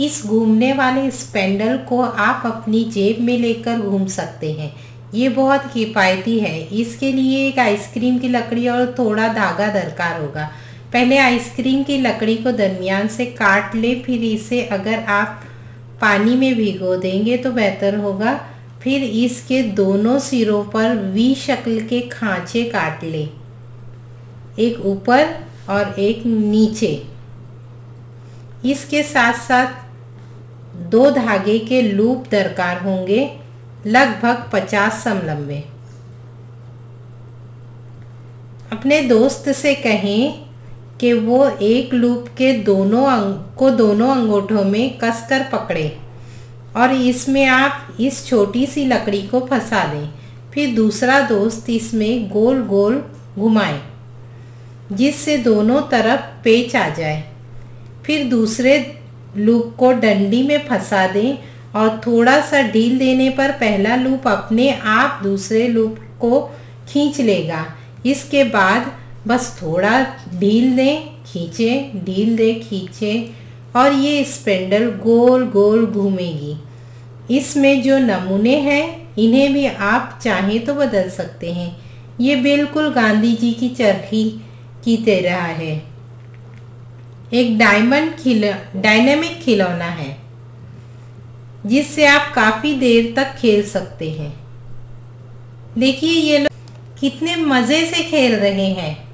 इस घूमने वाले स्पेंडल को आप अपनी जेब में लेकर घूम सकते हैं। ये बहुत किफ़ायती है। इसके लिए एक आइसक्रीम की लकड़ी और थोड़ा धागा दरकार होगा। पहले आइसक्रीम की लकड़ी को दरमियान से काट ले, फिर इसे अगर आप पानी में भिगो देंगे तो बेहतर होगा। फिर इसके दोनों सिरों पर वी शक्ल के खांचे काट ले। एक ऊपर और एक नीचे। इसके साथ साथ दो धागे के लूप दरकार होंगे, लगभग पचास सम लंबे अपने दोस्त से कहें कि वो एक लूप के दोनों अंग, को दोनों अंगूठों में कसकर पकड़े और इसमें आप इस छोटी सी लकड़ी को फंसा दें, फिर दूसरा दोस्त इसमें गोल गोल घुमाए, जिससे दोनों तरफ़ पेच आ जाए। फिर दूसरे लूप को डंडी में फंसा दें और थोड़ा सा ढील देने पर पहला लूप अपने आप दूसरे लूप को खींच लेगा। इसके बाद बस थोड़ा ढील दें, खींचे, ढील दें, खींचे और ये स्पेंडल गोल गोल घूमेगी। इसमें जो नमूने हैं, इन्हें भी आप चाहें तो बदल सकते हैं। ये बिल्कुल गांधी जी की चरखी की तरह है। एक डायमंड खिल डायनेमिक खिलौना है, जिससे आप काफ़ी देर तक खेल सकते हैं। देखिए ये लोग कितने मज़े से खेल रहे हैं।